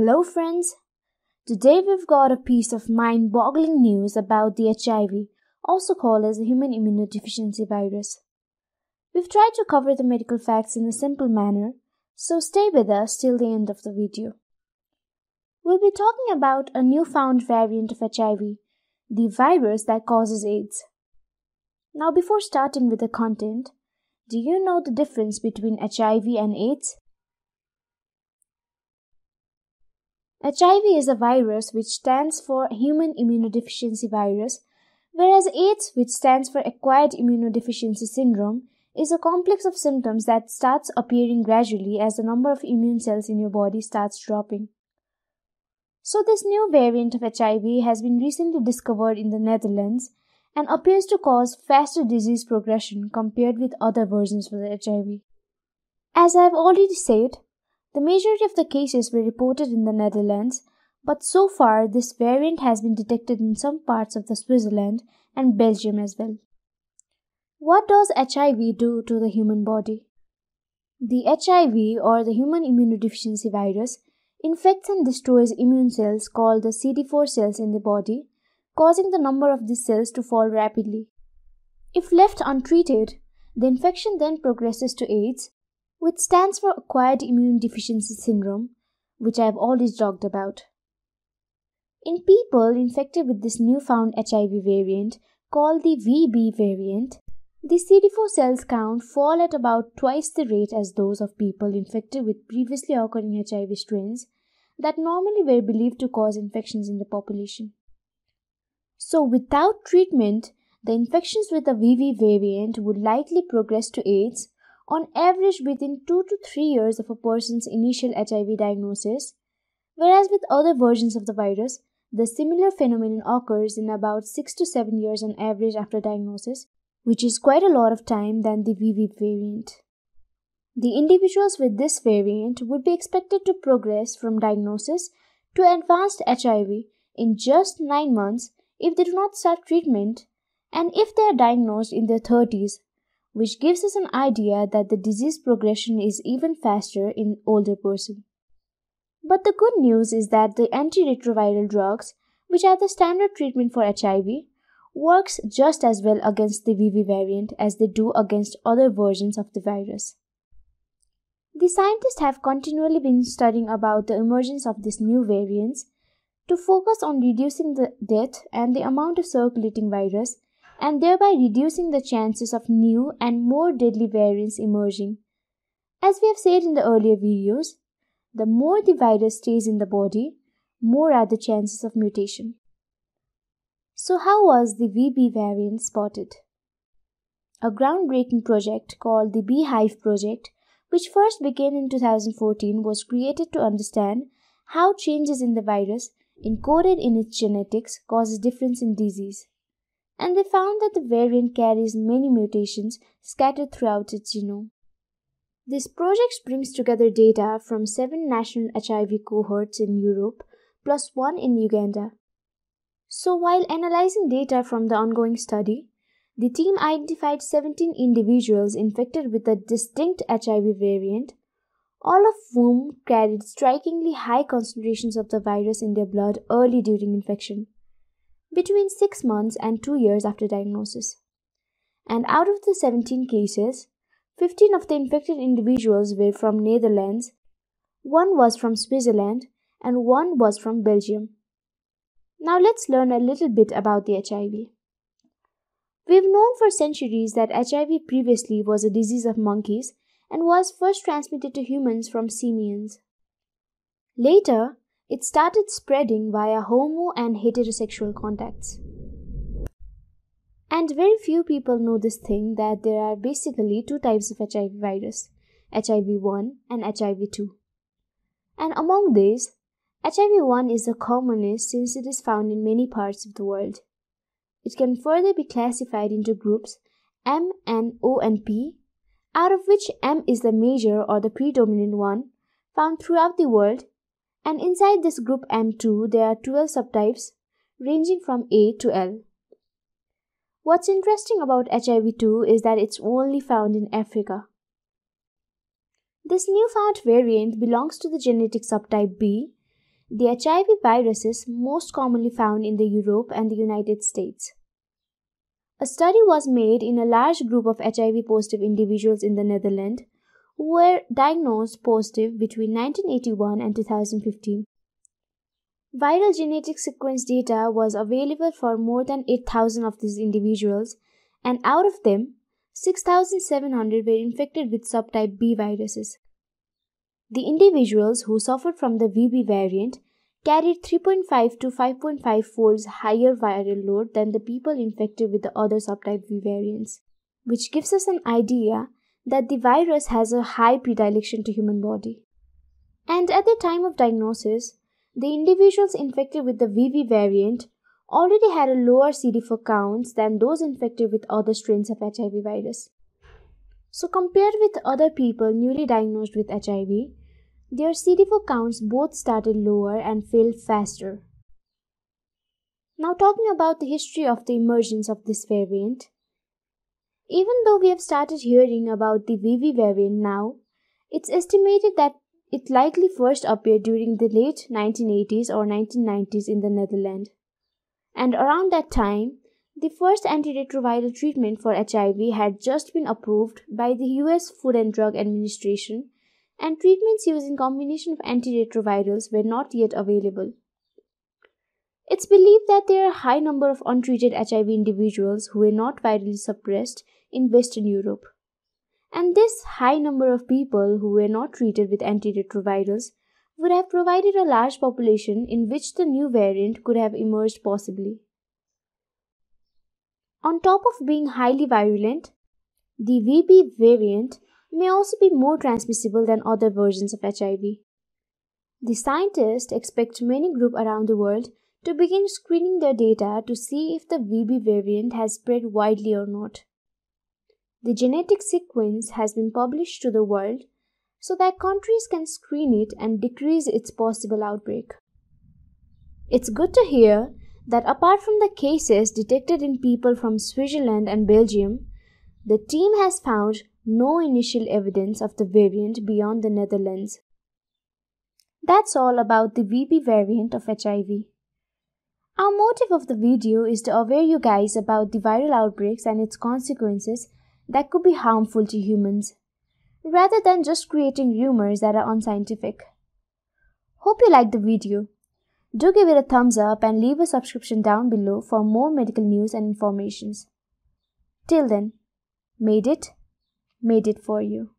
Hello, friends. Today we've got a piece of mind boggling news about the HIV, also called as the human immunodeficiency virus. We've tried to cover the medical facts in a simple manner, so stay with us till the end of the video. We'll be talking about a newfound variant of HIV, the virus that causes AIDS. Now, before starting with the content, do you know the difference between HIV and AIDS? HIV is a virus which stands for Human Immunodeficiency Virus, whereas AIDS, which stands for Acquired Immunodeficiency Syndrome, is a complex of symptoms that starts appearing gradually as the number of immune cells in your body starts dropping. So, this new variant of HIV has been recently discovered in the Netherlands and appears to cause faster disease progression compared with other versions of the HIV. As I have already said, the majority of the cases were reported in the Netherlands, but so far this variant has been detected in some parts of the Switzerland and Belgium as well. What does HIV do to the human body? The HIV or the human immunodeficiency virus infects and destroys immune cells called the CD4 cells in the body, causing the number of these cells to fall rapidly. If left untreated, the infection then progresses to AIDS which stands for Acquired Immune Deficiency Syndrome, which I have already talked about. In people infected with this newfound HIV variant, called the VB variant, the CD4 cells count fall at about twice the rate as those of people infected with previously occurring HIV strains that normally were believed to cause infections in the population. So, without treatment, the infections with the VB variant would likely progress to AIDS on average within 2 to 3 years of a person's initial HIV diagnosis, whereas with other versions of the virus, the similar phenomenon occurs in about 6 to 7 years on average after diagnosis, which is quite a lot of time than the VB variant. The individuals with this variant would be expected to progress from diagnosis to advanced HIV in just 9 months if they do not start treatment and if they are diagnosed in their 30s which gives us an idea that the disease progression is even faster in older person. But the good news is that the antiretroviral drugs, which are the standard treatment for HIV, works just as well against the VB variant as they do against other versions of the virus. The scientists have continually been studying about the emergence of these new variants to focus on reducing the death and the amount of circulating virus and thereby reducing the chances of new and more deadly variants emerging. As we have said in the earlier videos, the more the virus stays in the body, more are the chances of mutation. So, how was the VB variant spotted? A groundbreaking project called the Beehive Project, which first began in 2014, was created to understand how changes in the virus encoded in its genetics causes difference in disease and they found that the variant carries many mutations scattered throughout its genome. This project brings together data from seven national HIV cohorts in Europe plus one in Uganda. So, while analyzing data from the ongoing study, the team identified 17 individuals infected with a distinct HIV variant, all of whom carried strikingly high concentrations of the virus in their blood early during infection between 6 months and 2 years after diagnosis. And out of the 17 cases, 15 of the infected individuals were from Netherlands, one was from Switzerland, and one was from Belgium. Now let's learn a little bit about the HIV. We've known for centuries that HIV previously was a disease of monkeys and was first transmitted to humans from simians. Later, it started spreading via homo and heterosexual contacts. And very few people know this thing that there are basically two types of HIV virus HIV 1 and HIV 2. And among these, HIV 1 is the commonest since it is found in many parts of the world. It can further be classified into groups M and O and P, out of which M is the major or the predominant one found throughout the world and inside this group M2 there are 12 subtypes ranging from A to L. What's interesting about HIV2 is that it's only found in Africa. This newfound variant belongs to the genetic subtype B the HIV viruses most commonly found in the Europe and the United States. A study was made in a large group of HIV positive individuals in the Netherlands who were diagnosed positive between 1981 and 2015. Viral genetic sequence data was available for more than 8,000 of these individuals, and out of them, 6,700 were infected with subtype B viruses. The individuals who suffered from the VB variant carried 3.5 to 5.5 folds higher viral load than the people infected with the other subtype B variants, which gives us an idea that the virus has a high predilection to human body. And at the time of diagnosis, the individuals infected with the VB variant already had a lower CD4 counts than those infected with other strains of HIV virus. So compared with other people newly diagnosed with HIV, their CD4 counts both started lower and failed faster. Now, talking about the history of the emergence of this variant, even though we have started hearing about the VB variant now, it's estimated that it likely first appeared during the late 1980s or 1990s in the Netherlands. And around that time, the first antiretroviral treatment for HIV had just been approved by the US Food and Drug Administration and treatments using combination of antiretrovirals were not yet available. It's believed that there are a high number of untreated HIV individuals who were not virally suppressed in Western Europe. And this high number of people who were not treated with antiretrovirals would have provided a large population in which the new variant could have emerged possibly. On top of being highly virulent, the VB variant may also be more transmissible than other versions of HIV. The scientists expect many groups around the world to begin screening their data to see if the VB variant has spread widely or not. The genetic sequence has been published to the world so that countries can screen it and decrease its possible outbreak. It's good to hear that apart from the cases detected in people from Switzerland and Belgium, the team has found no initial evidence of the variant beyond the Netherlands. That's all about the VB variant of HIV. Our motive of the video is to aware you guys about the viral outbreaks and its consequences that could be harmful to humans, rather than just creating rumors that are unscientific. Hope you liked the video. Do give it a thumbs up and leave a subscription down below for more medical news and informations. Till then, made it made it for you.